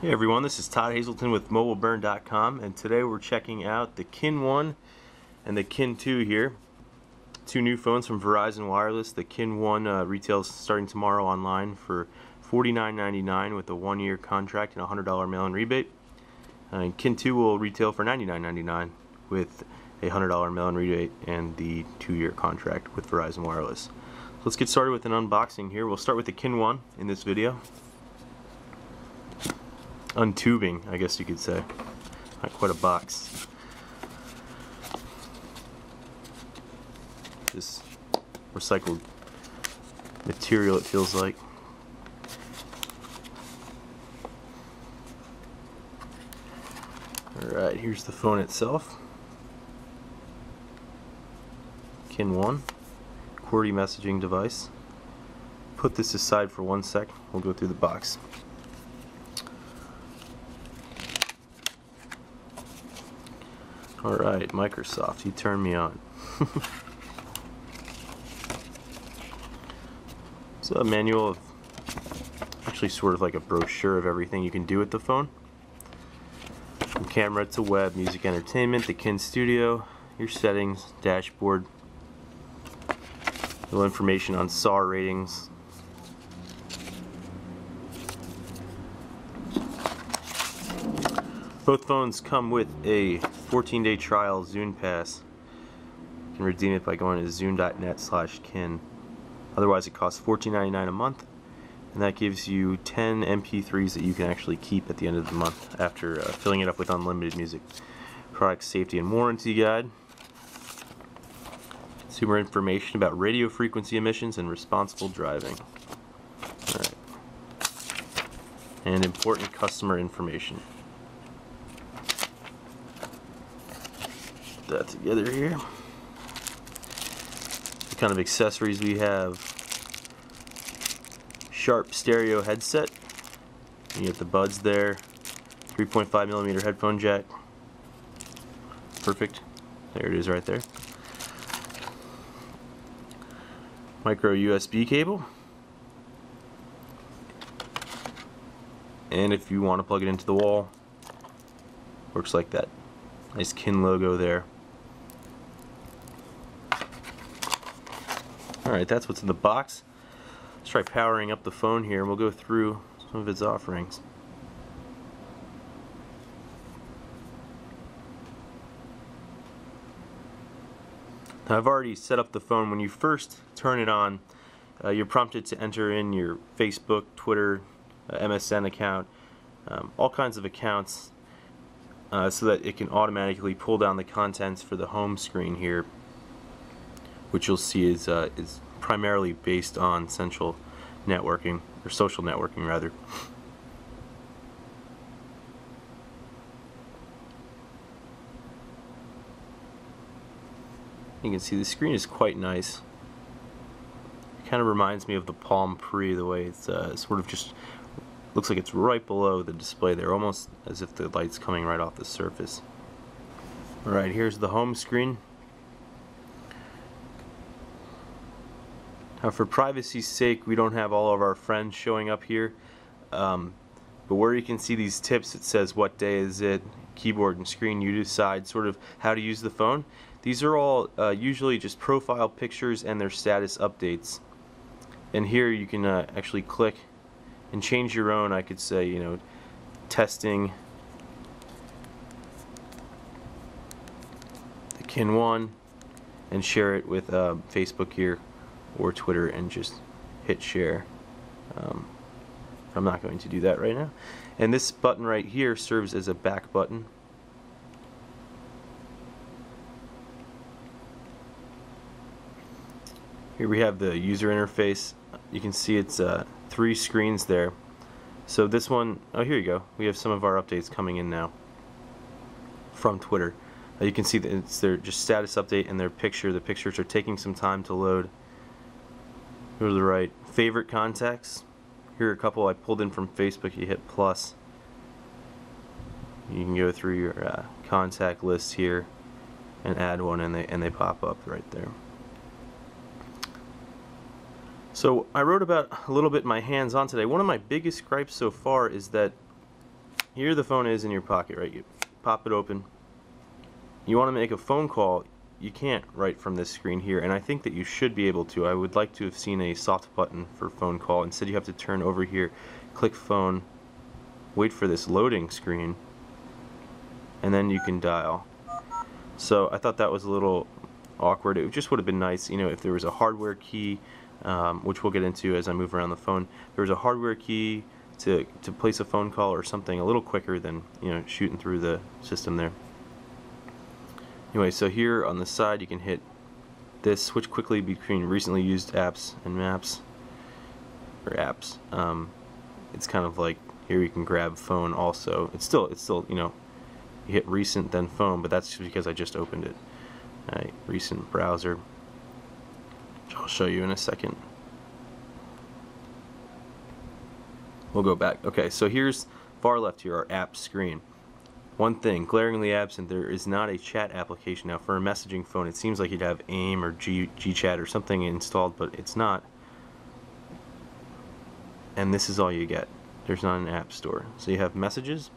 Hey everyone, this is Todd Hazelton with MobileBurn.com and today we're checking out the Kin 1 and the Kin 2 here. Two new phones from Verizon Wireless. The Kin 1 uh, retails starting tomorrow online for $49.99 with a one-year contract and a $100 mail-in rebate. Uh, and Kin 2 will retail for $99.99 with a $100 mail-in rebate and the two-year contract with Verizon Wireless. So let's get started with an unboxing here. We'll start with the Kin 1 in this video untubing, I guess you could say. Not quite a box. This recycled material it feels like. Alright, here's the phone itself. Kin 1 QWERTY messaging device. Put this aside for one sec. We'll go through the box. Alright, Microsoft, you turned me on. it's a manual of, actually sort of like a brochure of everything you can do with the phone. From camera to web, music entertainment, the Kin Studio, your settings, dashboard, little information on SAR ratings, Both phones come with a 14-day trial Zune Pass. You can redeem it by going to zune.net slash kin. Otherwise it costs $14.99 a month and that gives you 10 MP3s that you can actually keep at the end of the month after uh, filling it up with unlimited music. Product safety and warranty guide. Consumer information about radio frequency emissions and responsible driving. And important customer information. That together here. The kind of accessories we have. Sharp stereo headset. You get the buds there. 3.5 millimeter headphone jack. Perfect. There it is right there. Micro USB cable. And if you want to plug it into the wall, works like that. Nice kin logo there. Alright, that's what's in the box. Let's try powering up the phone here and we'll go through some of its offerings. Now I've already set up the phone. When you first turn it on, uh, you're prompted to enter in your Facebook, Twitter, uh, MSN account, um, all kinds of accounts uh, so that it can automatically pull down the contents for the home screen here which you'll see is, uh, is primarily based on central networking, or social networking rather. You can see the screen is quite nice. It kind of reminds me of the Palm Pre, the way it's uh, sort of just looks like it's right below the display there, almost as if the light's coming right off the surface. Alright, here's the home screen. Now for privacy's sake, we don't have all of our friends showing up here. Um, but where you can see these tips, it says what day is it, keyboard and screen, you decide sort of how to use the phone. These are all uh, usually just profile pictures and their status updates. And here you can uh, actually click and change your own, I could say, you know, testing the Kin 1 and share it with uh, Facebook here or Twitter and just hit share. Um, I'm not going to do that right now. And this button right here serves as a back button. Here we have the user interface. You can see it's uh, three screens there. So this one, oh here you go. We have some of our updates coming in now from Twitter. Uh, you can see that it's their just status update and their picture. The pictures are taking some time to load. Go to the right. Favorite contacts. Here are a couple I pulled in from Facebook. You hit plus. You can go through your uh, contact list here and add one and they, and they pop up right there. So I wrote about a little bit my hands-on today. One of my biggest gripes so far is that here the phone is in your pocket, right? You pop it open. You want to make a phone call, you can't write from this screen here, and I think that you should be able to. I would like to have seen a soft button for phone call. Instead, you have to turn over here, click phone, wait for this loading screen, and then you can dial. So I thought that was a little awkward. It just would have been nice, you know, if there was a hardware key, um, which we'll get into as I move around the phone. There was a hardware key to to place a phone call or something a little quicker than you know shooting through the system there. Anyway, so here on the side you can hit this switch quickly between recently used apps and maps or apps. Um, it's kind of like here you can grab phone also. It's still it's still you know you hit recent then phone, but that's because I just opened it. Right, recent browser. Which I'll show you in a second. We'll go back. Okay, so here's far left here, our app screen. One thing, glaringly absent, there is not a chat application. Now for a messaging phone, it seems like you'd have AIM or G GChat or something installed, but it's not. And this is all you get. There's not an app store. So you have messages.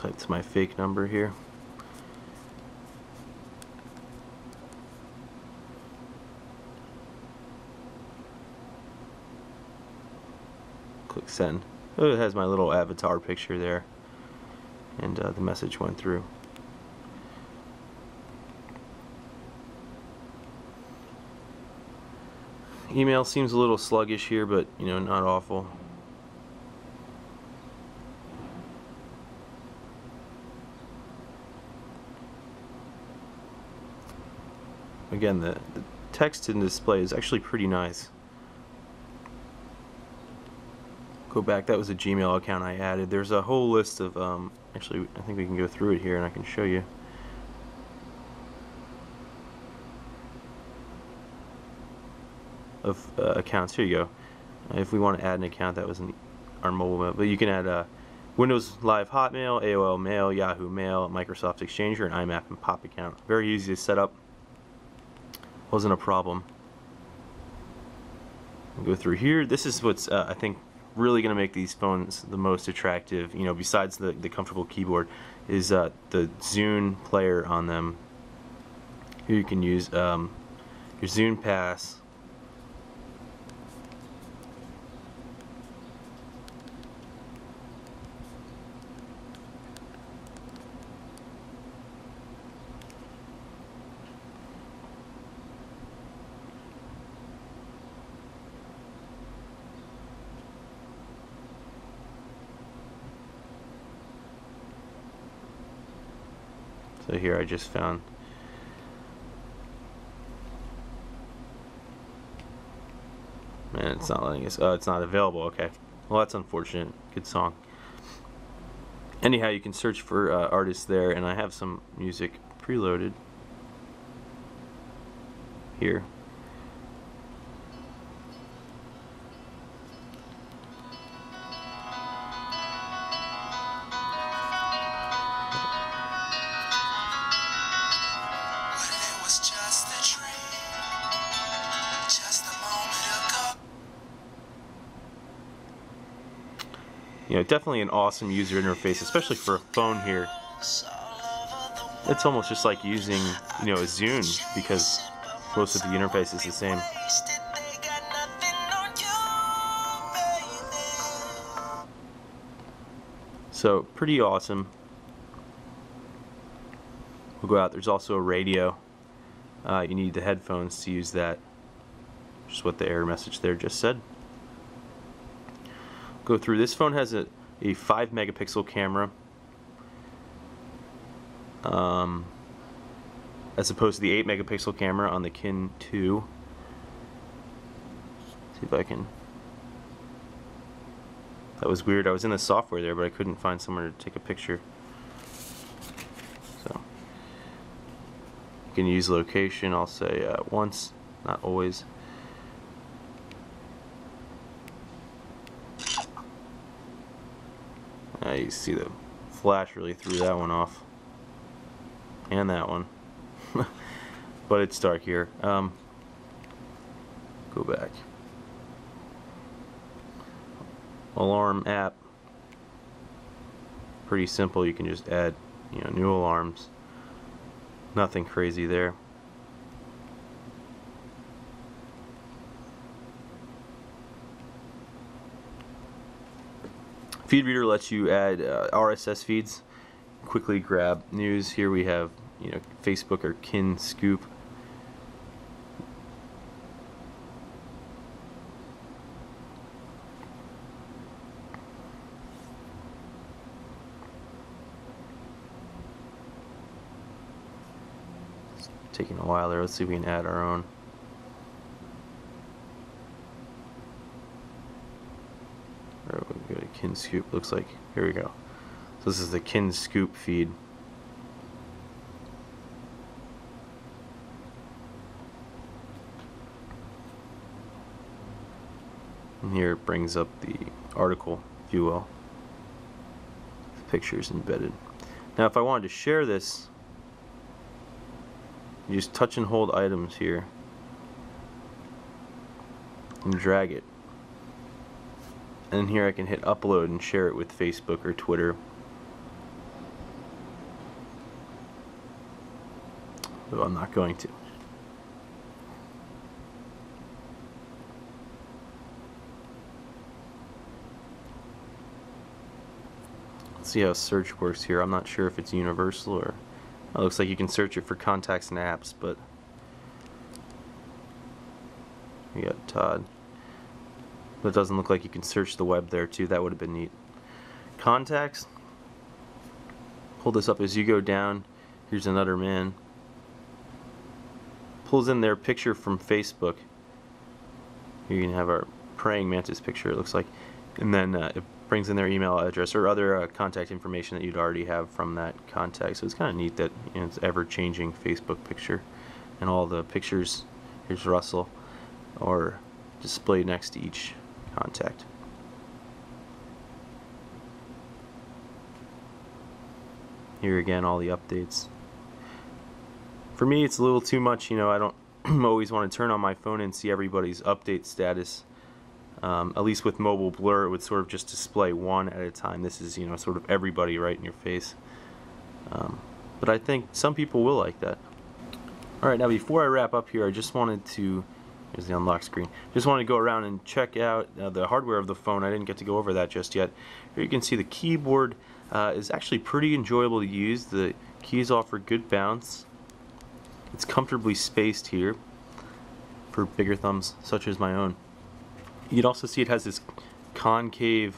Type my fake number here. click send. Oh, it has my little avatar picture there and uh, the message went through. Email seems a little sluggish here but you know not awful. Again the, the text in display is actually pretty nice. go back that was a Gmail account I added there's a whole list of um, actually I think we can go through it here and I can show you of uh, accounts here you go if we want to add an account that was in our mobile mail but you can add a Windows Live Hotmail, AOL Mail, Yahoo Mail, Microsoft Exchanger, an IMAP and POP account. Very easy to set up. Wasn't a problem. Go through here. This is what's uh, I think really going to make these phones the most attractive, you know, besides the, the comfortable keyboard, is uh, the Zune player on them. Here you can use um, your Zune Pass So here I just found Man, it's not letting us. Oh, it's not available. Okay. Well, that's unfortunate. Good song. Anyhow, you can search for uh, artists there, and I have some music preloaded here. You know, definitely an awesome user interface, especially for a phone here. It's almost just like using, you know, a Zune because most of the interface is the same. So, pretty awesome. We'll go out. There's also a radio. Uh, you need the headphones to use that. Just what the error message there just said go through. This phone has a, a 5 megapixel camera um, as opposed to the 8 megapixel camera on the Kin 2. See if I can. That was weird. I was in the software there, but I couldn't find somewhere to take a picture. So you can use location. I'll say uh, once, not always. Uh, you see the flash really threw that one off. And that one. but it's dark here. Um, go back. Alarm app. Pretty simple. You can just add, you know, new alarms. Nothing crazy there. Feed Reader lets you add uh, RSS feeds. Quickly grab news. Here we have, you know, Facebook or Kin Scoop. Taking a while there. Let's see if we can add our own. Or we go to Kin Scoop. Looks like here we go. So this is the Kin Scoop feed. And here it brings up the article, if you will. The pictures embedded. Now if I wanted to share this, you just touch and hold items here and drag it and here I can hit upload and share it with Facebook or Twitter. Though I'm not going to. Let's see how search works here. I'm not sure if it's universal or it looks like you can search it for contacts and apps, but we got Todd. But it doesn't look like you can search the web there too. That would have been neat. Contacts. Pull this up as you go down. Here's another man. Pulls in their picture from Facebook. You can have our praying mantis picture, it looks like. And then uh, it brings in their email address or other uh, contact information that you'd already have from that contact. So it's kind of neat that you know, it's ever-changing Facebook picture. And all the pictures, here's Russell, are displayed next to each contact. Here again, all the updates. For me, it's a little too much, you know, I don't always want to turn on my phone and see everybody's update status. Um, at least with MOTOBLUR, it would sort of just display one at a time. This is, you know, sort of everybody right in your face. Um, but I think some people will like that. Alright, now before I wrap up here, I just wanted to Here's the unlock screen. Just wanted to go around and check out uh, the hardware of the phone. I didn't get to go over that just yet. Here you can see the keyboard uh, is actually pretty enjoyable to use. The keys offer good bounce. It's comfortably spaced here for bigger thumbs such as my own. You can also see it has this concave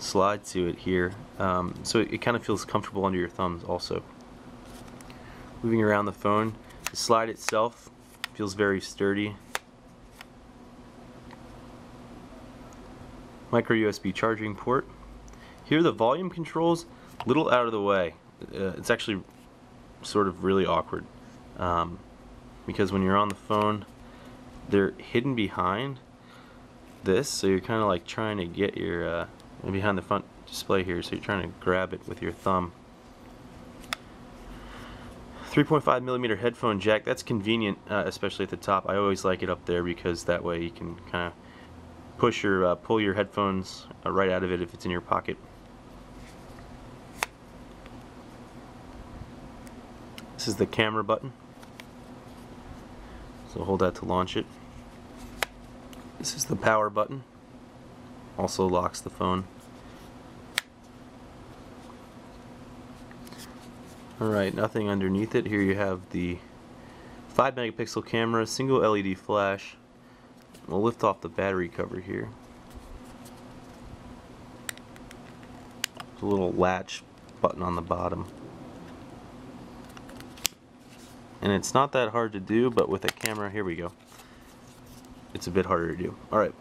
slide to it here um, so it, it kind of feels comfortable under your thumbs also. Moving around the phone the slide itself feels very sturdy. Micro USB charging port. Here the volume controls, little out of the way. Uh, it's actually sort of really awkward um, because when you're on the phone, they're hidden behind this, so you're kind of like trying to get your uh, behind the front display here, so you're trying to grab it with your thumb. 3.5 millimeter headphone jack that's convenient uh, especially at the top. I always like it up there because that way you can kind of push your uh, pull your headphones uh, right out of it if it's in your pocket. This is the camera button. So hold that to launch it. This is the power button. Also locks the phone Alright, nothing underneath it. Here you have the 5 megapixel camera, single LED flash. We'll lift off the battery cover here. A little latch button on the bottom. And it's not that hard to do, but with a camera, here we go. It's a bit harder to do. Alright,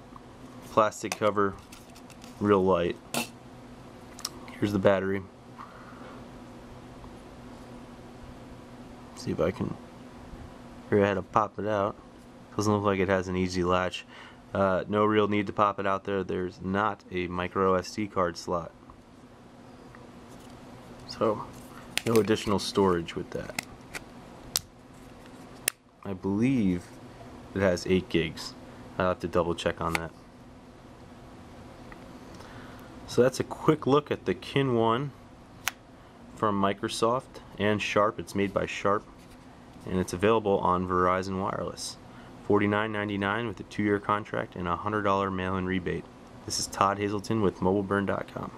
plastic cover, real light. Here's the battery. See if I can figure out how to pop it out. Doesn't look like it has an easy latch. Uh, no real need to pop it out there. There's not a micro SD card slot. So, no additional storage with that. I believe it has 8 gigs. I'll have to double check on that. So that's a quick look at the Kin 1 from Microsoft and Sharp. It's made by Sharp and it's available on Verizon Wireless. $49.99 with a two-year contract and a $100 mail-in rebate. This is Todd Hazelton with MobileBurn.com.